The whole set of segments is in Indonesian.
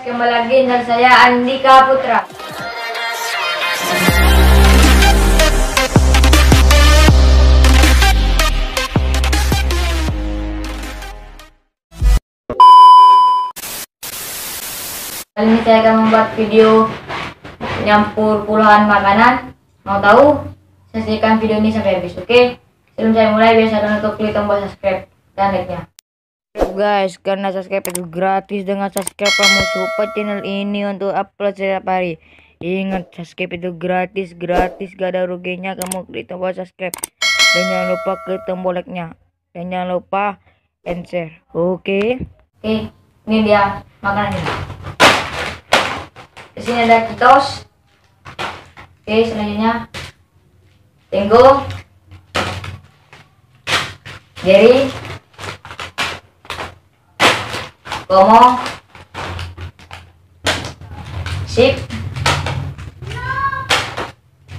kembali lagi dengan saya Andika Putra. Kali ini saya akan membuat video nyampur puluhan makanan. Mau tahu? Saksikan video ini sampai habis, oke? Sebelum saya mulai, biasakan untuk klik tombol subscribe dan like-nya. Guys, karena subscribe itu gratis dengan subscribe kamu support channel ini untuk upload setiap hari. Ingat subscribe itu gratis, gratis gak ada ruginya kamu klik tombol subscribe dan jangan lupa klik tombol like-nya dan jangan lupa and share. Oke? Oke, ini dia makanannya. Di sini ada kitos. Oke, selanjutnya Tenggo, Jerry, Komo, Sip,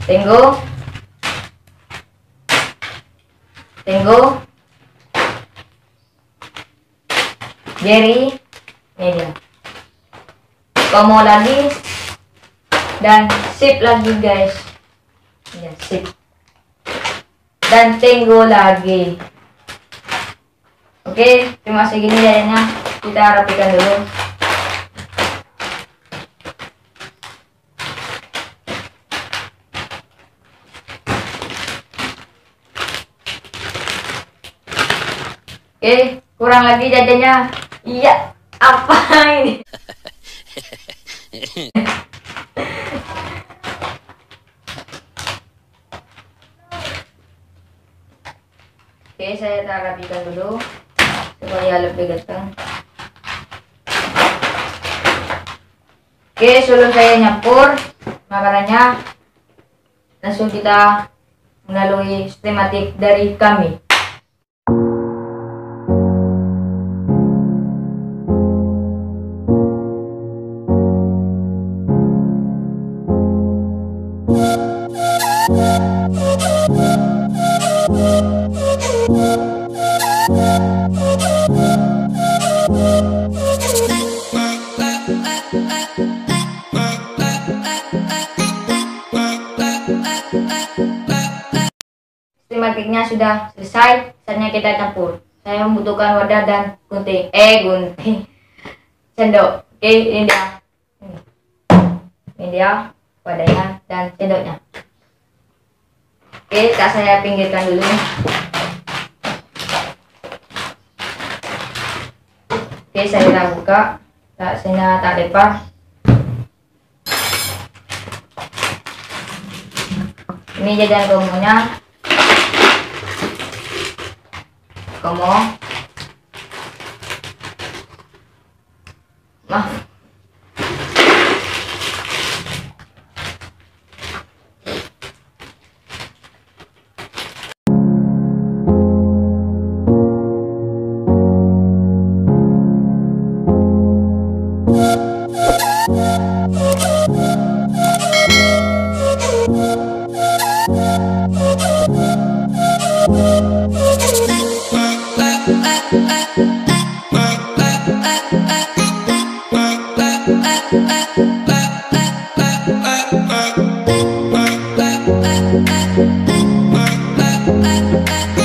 Tenggo, Tenggo, Jerry, ini dia. Komo lagi dan Sip lagi guys. Ya, Sip dan Tenggo lagi. Oke, terima segini jadinya. Kita rapikan dulu. Oke, kurang lagi jajannya. Iya, apa ini? Oke, saya tak rapikan dulu supaya lebih ganteng. Oke, sebelum saya nyampur makanannya, langsung kita melalui sistematik dari kami. Sistematiknya sudah selesai, saatnya kita campur. Saya membutuhkan wadah dan gunting. Eh, gunting. Sendok. Oke, ini dia. Ini, dia wadahnya dan sendoknya. Oke, tak saya pinggirkan dulu. Oke, saya buka. Tak saya tak lepas. mi jajan kamunya kamu maaf Uh -uh.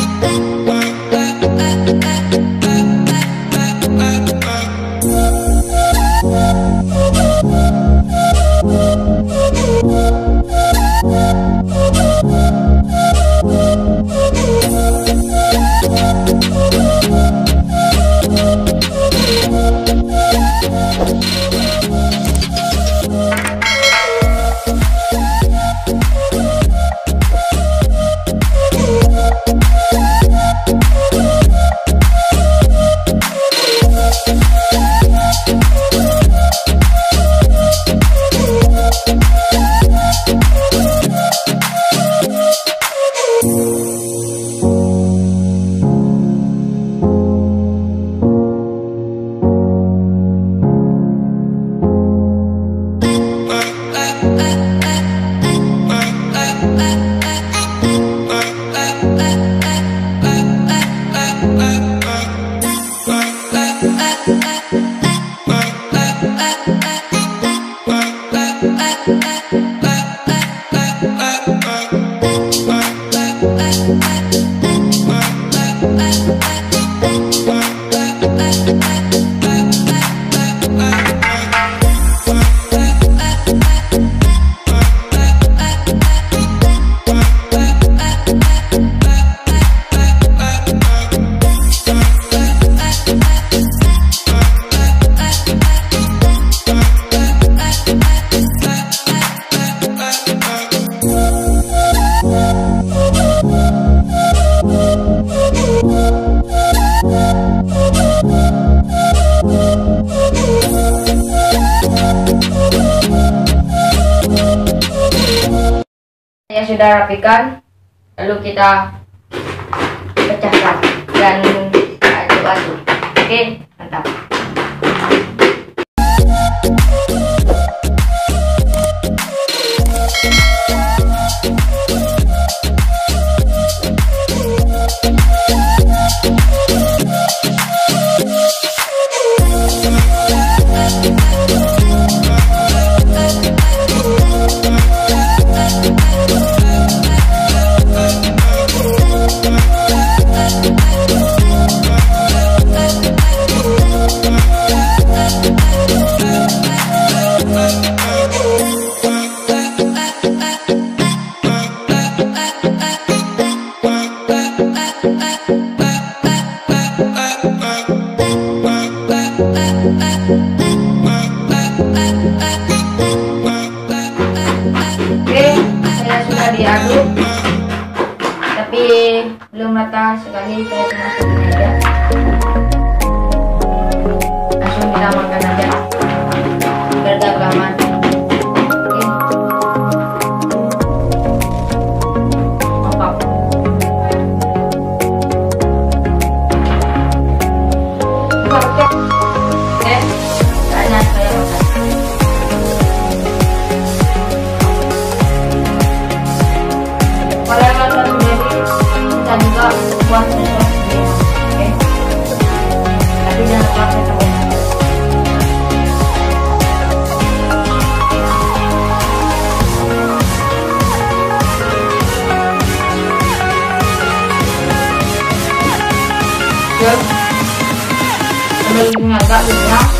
Sudah rapikan lalu kita pecahkan. Dan aduk-aduk oke mantap kita sebagai saya cuma sebenarnya. Langsung kita makan aja. mình mà gọi mình nhá.